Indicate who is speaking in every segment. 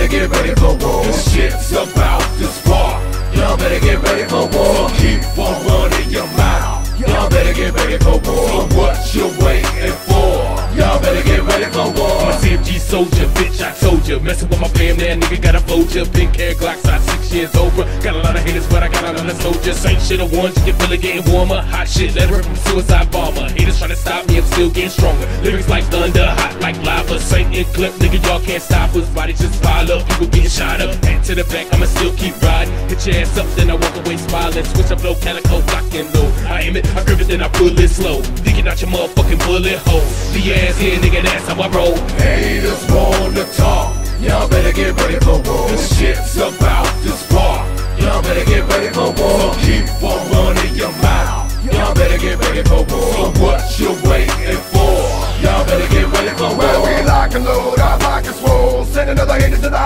Speaker 1: better get ready for war. The shit's about to spark. Y'all better get ready for war. So keep on running your mouth. Y'all better get ready for war. So what you waiting for? Y'all better get ready for war.
Speaker 2: A CMG soldier, bitch, I told ya. Messing with my fam, that nigga got a fold ya. Pink hair, Glock side, six years over. Got a lot of haters, but I got a lot of soldiers. Same shit I warned you, can feel it getting warmer. Hot shit, let it rip suicide bomber. Haters trying to stop me, I'm still getting stronger. Lyrics like thunder, hot like lava. Saint in clip, nigga, y'all can't stop us. Body just pile up, people getting shot up. Head to the back, I'ma still keep riding. Hit your ass up, then I walk away smiling. Switch up low, calico, block and low. I aim it, I grip it, then I pull it slow. Digging out your motherfucking bullet hole. The ass here, nigga, that's how I roll.
Speaker 1: Haters wanna talk. Y'all better get ready for war. The shit's about to spark. Y'all better get ready for war.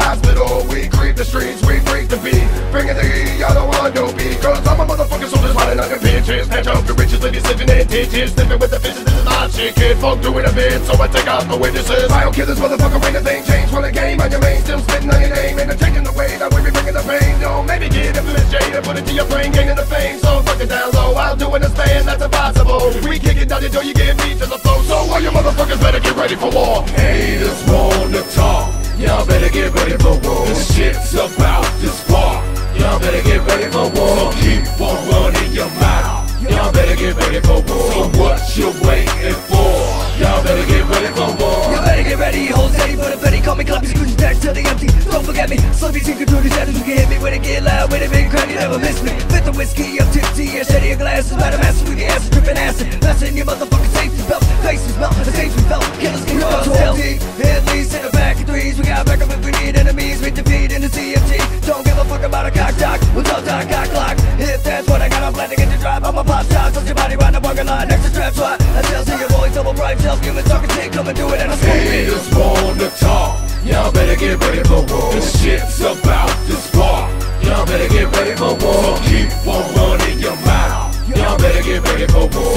Speaker 3: Hospital. We creep the streets, we freak the beat. Bringing the heat, y'all don't want no beat. Cause I'm a motherfucking soldier riding on the bitches. Snatch up the riches, ladies living in ditches. Sniffing with the fishes, this is shit. Kid folk doing a bit, so I take out the witnesses. I don't kill this motherfucker, ain't a thing change for the game. On your main, still spitting on your name. And taking the way that we be bringing the pain. No, maybe get infamous Jade and put it to your brain, gaining the fame. So fuck it down low, I'll do it in Spain, that's impossible. We kick it down your door, you get beat to the flow. So all you motherfuckers better get ready for war.
Speaker 1: Haters wanna talk. Y'all better get ready for war. The shit's about to spark. Y'all better get ready for war. So keep on running your mouth. Y'all better get ready for war. So what you waiting for? Y'all better get ready for war.
Speaker 4: Y'all better get ready, hold steady for the petty Call me clubby, screw back till they empty Don't forget me, see control these shadows You can hit me when it get loud, when it big crowd You never miss me, fit the whiskey, I'm tipsy Yeah, steady your glasses, matter master with your ass dripping acid Fasten your motherfucking target line, extra trap I tell see your voice, double self human talking shit Come and do it and I'm Haters wanna talk. Y'all better get ready for war. This shit's about to spark. Y'all better get ready for war. So keep on
Speaker 1: running your mouth. Y'all better get ready for war.